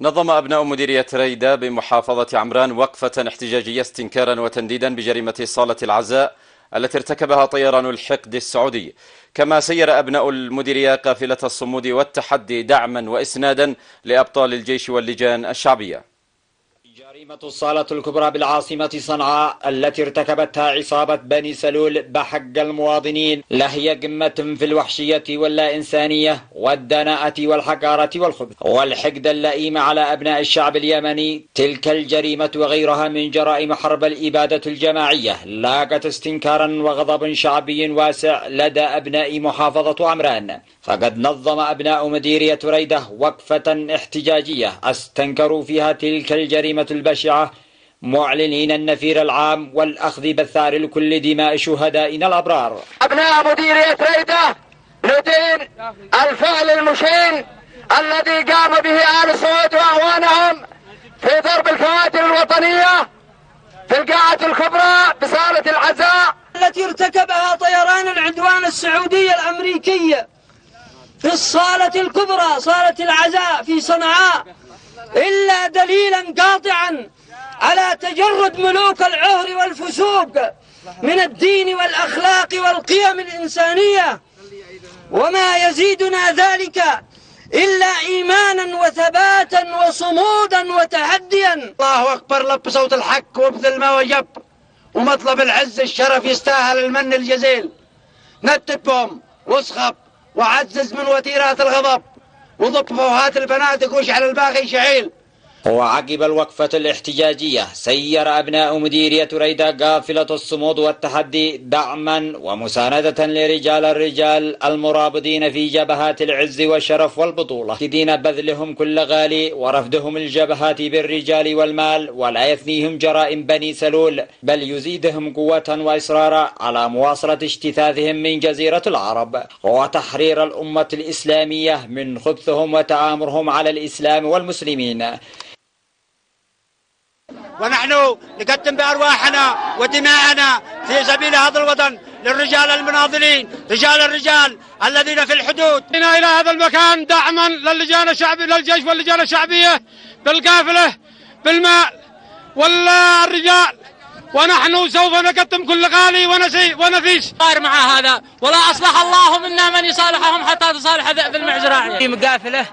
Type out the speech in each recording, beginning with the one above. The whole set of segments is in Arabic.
نظم أبناء مديرية ريدة بمحافظة عمران وقفة احتجاجية استنكارا وتنديدا بجريمة صالة العزاء التي ارتكبها طيران الحقد السعودي. كما سير أبناء المديرية قافلة الصمود والتحدي دعما وإسنادا لأبطال الجيش واللجان الشعبية. جريمة الصالة الكبرى بالعاصمة صنعاء التي ارتكبتها عصابة بني سلول بحق المواطنين. لهي قمة في الوحشية واللا إنسانية والدناءة والحقارة والخبث. والحقد اللئيم على أبناء الشعب اليمني تلك الجريمة وغيرها من جرائم حرب الإبادة الجماعية. لاقت استنكارا وغضب شعبي واسع لدى أبناء محافظة عمران. فقد نظم أبناء مديرية ريدة وقفة احتجاجية. أستنكروا فيها تلك الجريمة البشعة معلنين النفير العام والأخذ بالثار لكل دماء شهدائنا الأبرار. أبناء مديرية ريدة ندين الفعل المشين الذي قام به آل سعود وأعوانهم في ضرب الكواتر الوطنية في القاعة الكبرى بصالة العزاء. التي ارتكبها طيران العدوان السعودي الأمريكي في الصالة الكبرى صالة العزاء في صنعاء إلا دليلا قاطعا على تجرد ملوك العهر والفسوق من الدين والأخلاق والقيم الإنسانية. وما يزيدنا ذلك إلا إيمانا وثباتا وصمودا وتحديا. الله أكبر لب صوت الحق وابذل ما وجب ومطلب العز الشرف يستاهل المن الجزيل. نتبهم واصخب وعزز من وتيرات الغضب وضب فوهات البنادق واشعل الباقي شعيل. وعقب الوقفة الاحتجاجية سير أبناء مديرية ريدة قافلة الصمود والتحدي دعما ومساندة لرجال الرجال المرابطين في جبهات العز والشرف والبطولة كدين بذلهم كل غالي ورفدهم الجبهات بالرجال والمال ولا يثنيهم جرائم بني سلول بل يزيدهم قوة وإصرارا على مواصلة اجتثاثهم من جزيرة العرب. وتحرير الأمة الإسلامية من خبثهم وتآمرهم على الإسلام والمسلمين. ونحن نقدم بأرواحنا ودماءنا في سبيل هذا الوطن للرجال المناضلين رجال الرجال الذين في الحدود. إلى هذا المكان دعما للجان الشعبي للجيش واللجان الشعبية بالقافلة بالمال والرجال ونحن سوف نقدم كل غالي ونسي ونفيس. مع هذا ولا أصلح الله منا من يصالحهم حتى تصالح ذئب المعزراعية مقافلة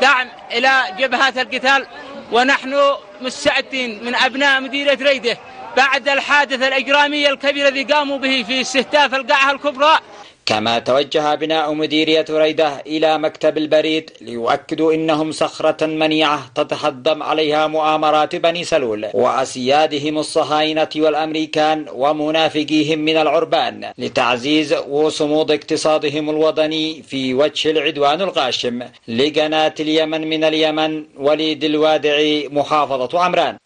دعم إلى جبهات القتال. ونحن مستعدين من أبناء مديرية ريدة بعد الحادث الإجرامي الكبير الذي قاموا به في استهداف القاعة الكبرى كما توجه أبناء مديرية ريدة إلى مكتب البريد ليؤكدوا إنهم صخرة منيعة تتحضم عليها مؤامرات بني سلول وأسيادهم الصهاينة والأمريكان ومنافقيهم من العربان لتعزيز وصمود اقتصادهم الوطني في وجه العدوان الغاشم لقناة اليمن من اليمن وليد الوادع محافظة عمران.